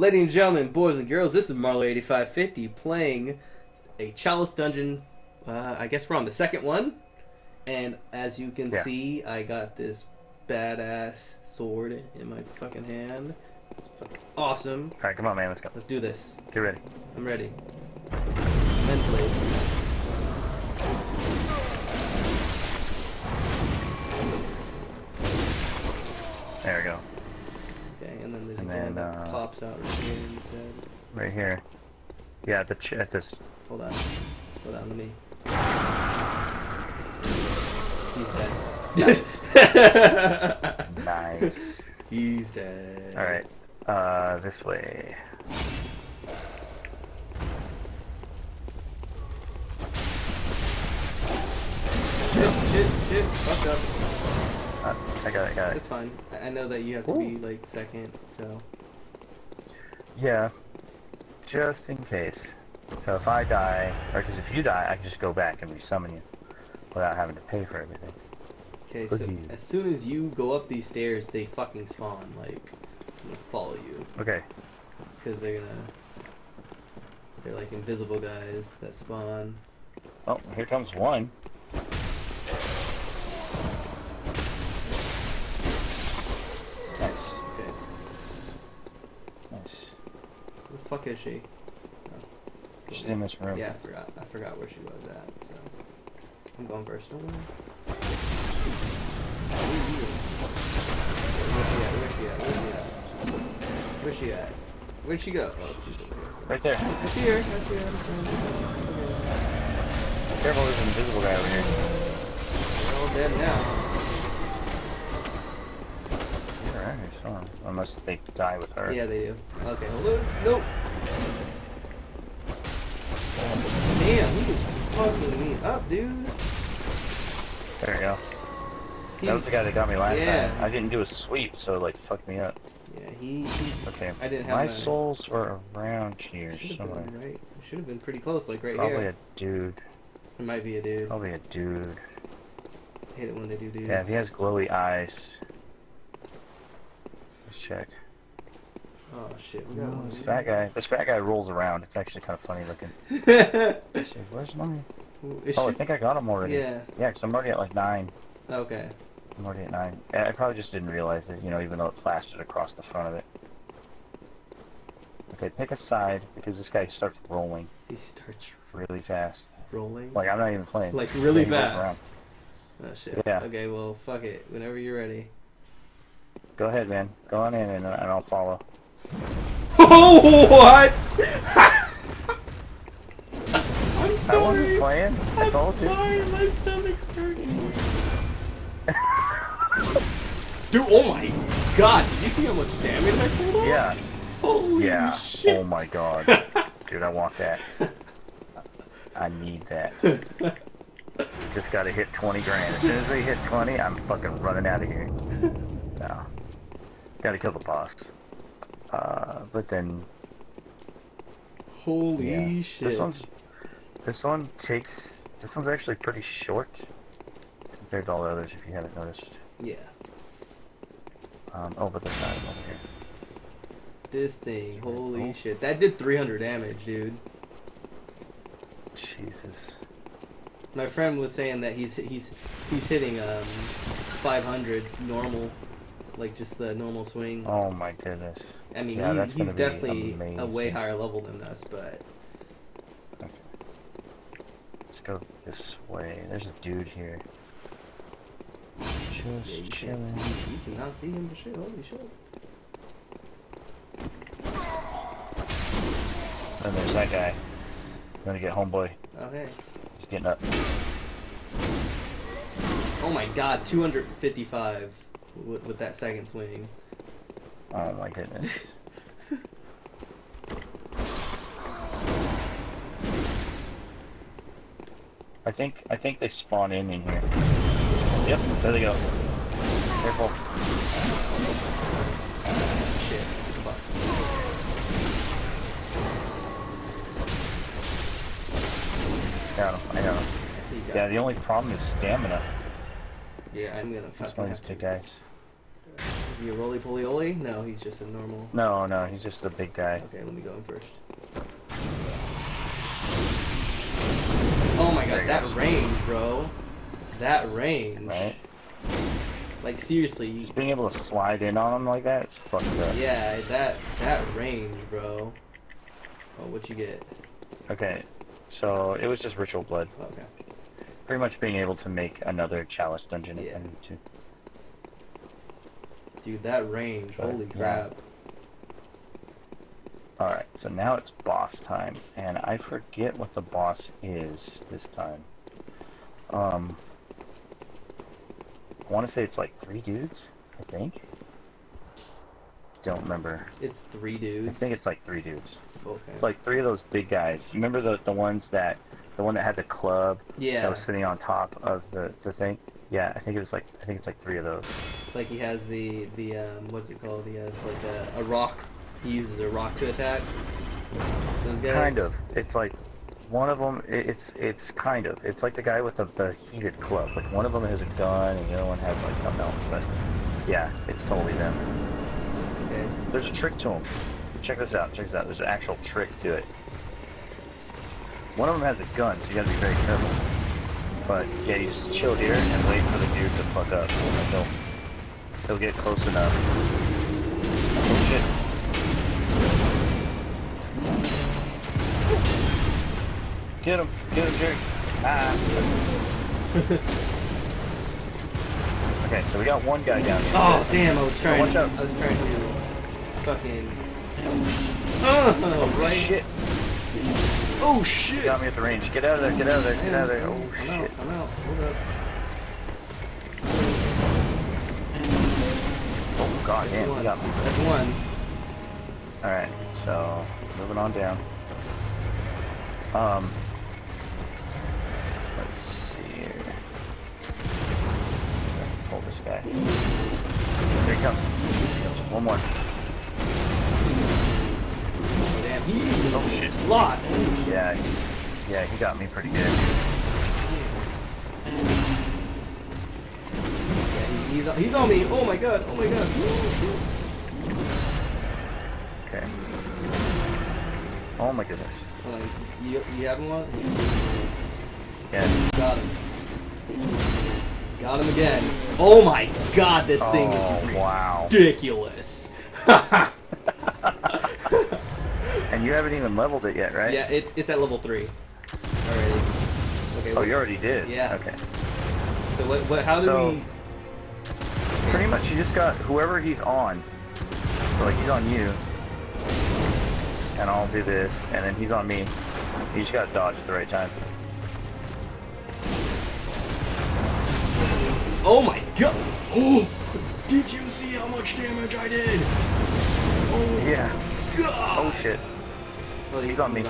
Ladies and gentlemen, boys and girls, this is Marlo8550 playing a Chalice Dungeon. Uh, I guess we're on the second one. And as you can Yeah. see, I got this badass sword in my fucking hand. It's fucking awesome. Alright, come on, man. Let's go. Let's do this. Get ready. I'm ready. Mentally. That out right here instead. Right here. Yeah, at the ch at this. Hold on. Hold on, let me. He's dead. Nice. He's dead. Alright. Uh, this way. Shit, shit, shit. Fucked up. Uh, I got it, got it. It's fine. I I know that you have to be like second, so. Yeah. Just in case. So if I die, or because if you die, I can just go back and resummon you without having to pay for everything. Okay, so as soon as you go up these stairs, they fucking spawn. Like, follow you Okay. because they're gonna. They're like invisible guys that spawn. Oh, here comes one. Nice. where the fuck is she? She's in this room. Yeah, I forgot. I forgot where she was at. So I'm going first. Don't. Where's she at? Where's she at? Where's she at? Where's she at? Where'd she go? Oh, she's over here. Right there. I see her. I see her. Careful, there's an invisible guy over here. They're all dead now. I saw. Unless they die with her. Yeah, they do. Okay, hold on. Nope. Damn, he was fucking me up, dude. There we go. He, That was the guy that got me last Yeah. time. I didn't do a sweep, so it, like fucked me up. Yeah, he. he Okay. I didn't have My my- souls were around here should have somewhere. been right. Should have been pretty close, like right Probably here. a dude. It might be a dude. Probably a dude. I hate it when they do dudes. Yeah, if he has glowy eyes. Let's check. Oh shit, we got one. This fat guy. This fat guy rolls around. It's actually kind of funny looking. guy. Where's my? Is Oh, I think I got him already. Yeah. Yeah, because I'm already at like nine. Okay. I'm already at nine. I probably just didn't realize it, you know, even though it plastered across the front of it. Okay, pick a side because this guy starts rolling He starts really fast. rolling. Like I'm not even playing. Like really Yeah, he rolls fast. Oh shit. Yeah. Okay, well, fuck it. Whenever you're ready. Go ahead, man. Go on in and, and I'll follow. Oh, what? I'm I wasn't playing. I I'm told you. sorry, my stomach hurts. Dude, oh my god, did you see how much damage I pulled off? Yeah. Holy Yeah. Oh shit. Oh my god. Dude, I want that. I need that. Just gotta hit 20 grand. As soon as they hit 20, I'm fucking running out of here. No. Gotta kill the boss. Uh, but then, Holy yeah. shit. This one's, this one takes, this one's actually pretty short compared to all the others if you haven't noticed. Yeah. Um, oh, but there's not over here. This thing, holy Oh. shit. That did 300 damage, dude. Jesus. My friend was saying that he's he's he's hitting um 500s normal, like just the normal swing. Oh my goodness. I mean, yeah, he- that's he's definitely a way higher level than us, but Okay. Let's go this way. There's a dude here. Just yeah, you can't chilling. see. You cannot see him for shit. Holy shit. And there's that guy. Gonna get homeboy. Oh hey. He's getting up. Oh my god, 255 with, with that second swing. Oh my goodness. I think I think they spawn in in here. Yep, there they go. Careful. Shit. Fuck. Got him. I got him. Yeah, the only problem is stamina. Yeah, I'm gonna fucking have to. big guys. he a roly poly oly? No, he's just a normal. No, no, he's just a big guy. Okay, let me go in first. Oh my god, that range, bro. That range. Right? Like seriously, Just being able to slide in on him like that, it's fucked up. yeah, that that range, bro. Oh, what you get? Okay, so it was just ritual blood. Okay. Pretty much being able to make another chalice dungeon if Yeah. I need to. Dude, that range, But, holy yeah. crap. Alright, so now it's boss time, and I forget what the boss is this time. Um, I want to say it's like three dudes, I think. Don't remember. It's three dudes. I think it's like three dudes. okay. It's like three of those big guys. Remember the the ones that the one that had the club yeah, that was sitting on top of the the thing? Yeah, I think it was like I think it's like three of those. like he has the the um, what's it called? He has like a, a rock. He uses a rock to attack. Those guys. Kind of. It's like one of them. It's it's kind of. It's like the guy with the, the heated club. Like one of them has a gun and the other one has like something else. But yeah, it's totally them. Okay. There's a trick to them. Check this out. Check this out. There's an actual trick to it. One of them has a gun, so you gotta be very careful. But yeah, you just chill here and wait for the dude to fuck up. He'll he'll get close enough. Oh shit. Get him! Get him, Jerry! Ah! okay, so we got one guy down here. Oh damn! I was trying. watch out. I was trying to fucking. Oh right. Shit! Oh shit! got me at the range. Get out of there, get out of there, get out of there. Oh I'm shit. out. I'm out. Hold up. Oh god damn, one. he got me. That's one. Alright, so moving on down. Um let's see here. Hold this guy. Here he comes. One more. Oh Oh shit. lot. Yeah, yeah, he got me pretty good. Yeah, he- he's he's on me. Oh my god! Oh my god! Okay. Oh my goodness. On. You you have him on? Yeah. Got him. Got him again. Oh my god! This thing Oh is wow. ridiculous. And you haven't even leveled it yet, right? Yeah, it's it's at level three already. Okay. Oh, what- you already did. Yeah. Okay. So what? What? How do So- we? Pretty much, you just got whoever he's on. So like he's on you, and I'll do this, and then he's on me. You just gotta dodge at the right time. Oh my god! Oh! Did you see how much damage I did? Oh Yeah. god! Oh shit. Oh, He's on me.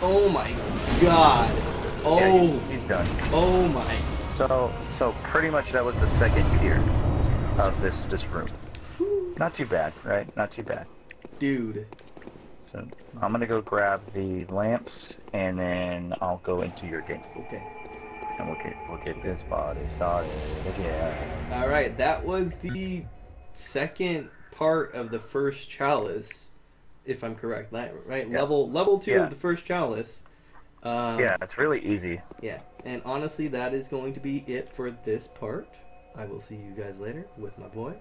Oh my god! Oh, Yeah, he's, oh. he's done. oh my! So so pretty much that was the second tier of this this room. Not too bad, right? Not too bad. Dude, So I'm gonna go grab the lamps, and then I'll go into your game, okay. and we'll get we'll get this party started again. All right, that was the second part of the first chalice, if I'm correct. Right? Yeah. Level level two Yeah. of the first chalice. Um, Yeah, it's really easy. Yeah, and honestly, that is going to be it for this part. I will see you guys later with my boy.